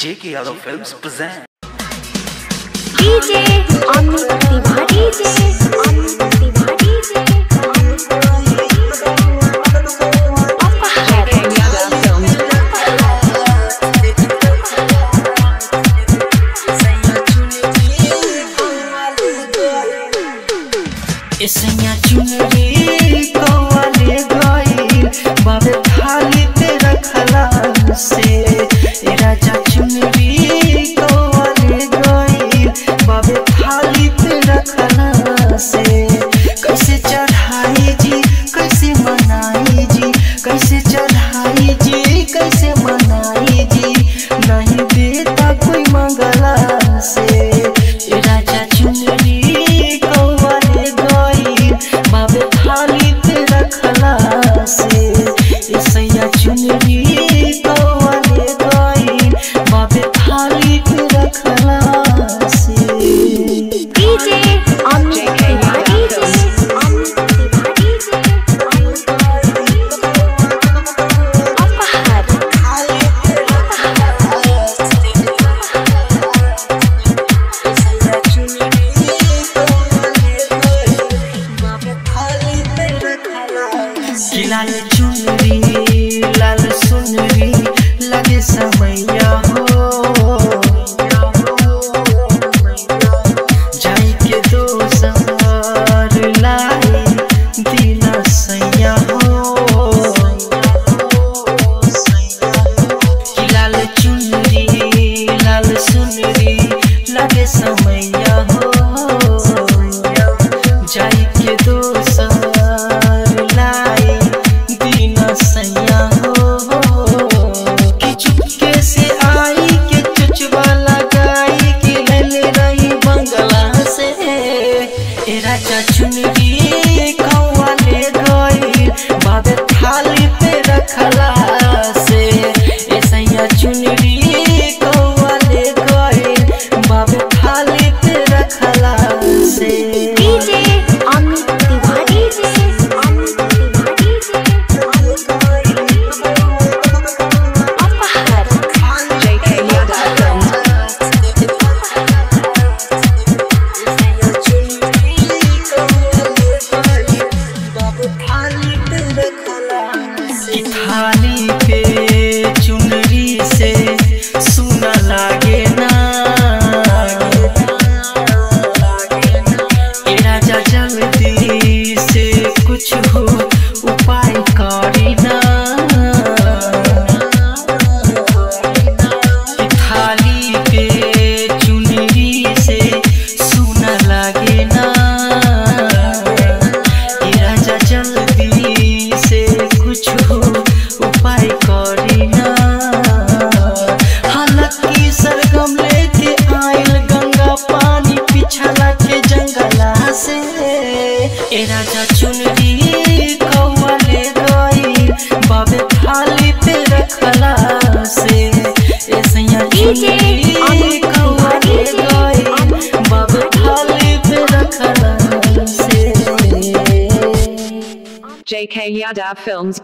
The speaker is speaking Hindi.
J.K. Yadav Films present. DJ Amit Tiwari DJ Amit Tiwari DJ इसैया चुनरी कौवाले गई बाबे थाली चढ़ाई जी कैसे मनाई जी? लाल चुनरी लाल सुनरी ए राजा चुनरी कौवा ले गई। बाबे थाली पे रखला से। सैया चुनरी कौवा ले गई। बाबे थाली पे रखला से। DJ, Amit Tiwari DJ Amit Tiwari DJ से। ए राजा चुनरी कौवा ले गई बाबे थाली पे रखला से। ए सैया चुनरी कौवा ले गई बाबे थाली पे रखला से। JK Yadav Films.